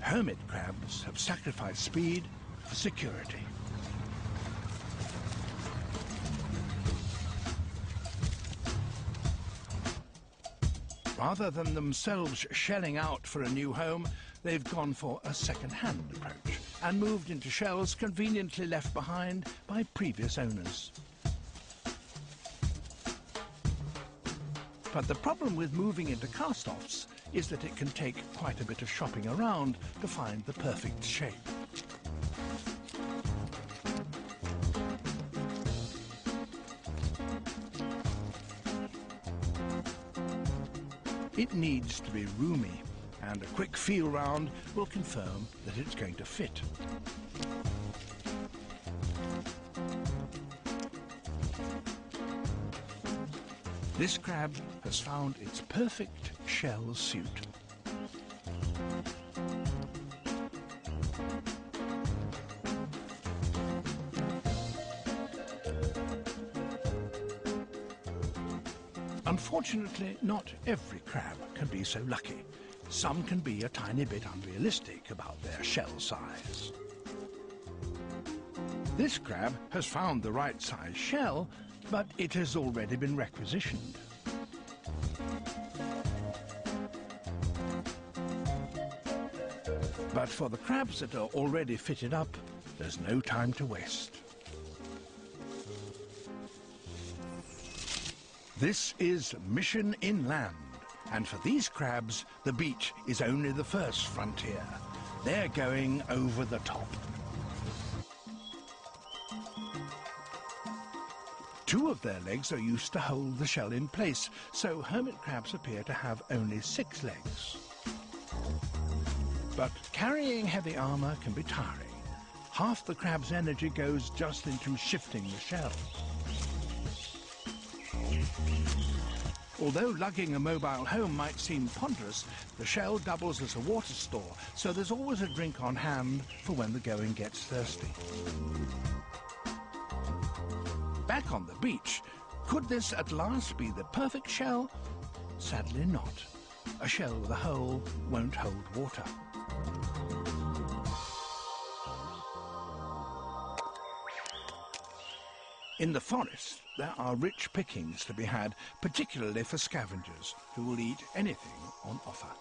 Hermit crabs have sacrificed speed for security. Rather than themselves shelling out for a new home, they've gone for a second-hand approach and moved into shells conveniently left behind by previous owners. But the problem with moving into cast-offs is that it can take quite a bit of shopping around to find the perfect shape. It needs to be roomy, and a quick feel round will confirm that it's going to fit. This crab has found its perfect shell suit. Unfortunately, not every crab can be so lucky. Some can be a tiny bit unrealistic about their shell size. This crab has found the right size shell, but it has already been requisitioned. But for the crabs that are already fitted up, there's no time to waste. This is Mission Inland, and for these crabs, the beach is only the first frontier. They're going over the top. Two of their legs are used to hold the shell in place, so hermit crabs appear to have only six legs. But carrying heavy armour can be tiring. Half the crab's energy goes just into shifting the shell. Although lugging a mobile home might seem ponderous, the shell doubles as a water store, so there's always a drink on hand for when the going gets thirsty. Back on the beach, could this at last be the perfect shell? Sadly not. A shell with a hole won't hold water. In the forest, there are rich pickings to be had, particularly for scavengers who will eat anything on offer.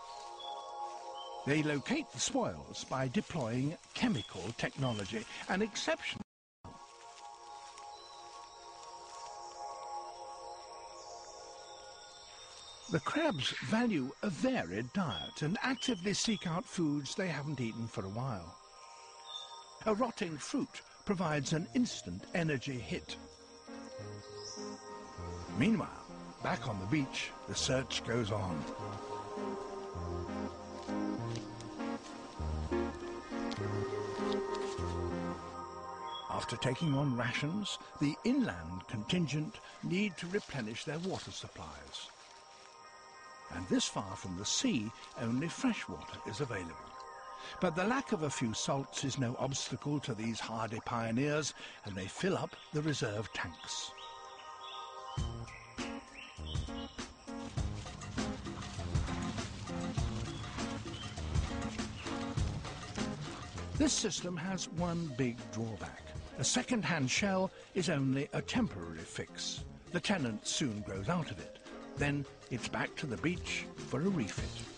They locate the spoils by deploying chemical technology, an exception. The crabs value a varied diet and actively seek out foods they haven't eaten for a while. A rotting fruit provides an instant energy hit. Meanwhile, back on the beach, the search goes on. After taking on rations, the inland contingent need to replenish their water supplies. And this far from the sea, only fresh water is available. But the lack of a few salts is no obstacle to these hardy pioneers, and they fill up the reserve tanks. This system has one big drawback. A second-hand shell is only a temporary fix. The tenant soon grows out of it. Then it's back to the beach for a refit.